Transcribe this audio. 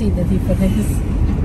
see the difference.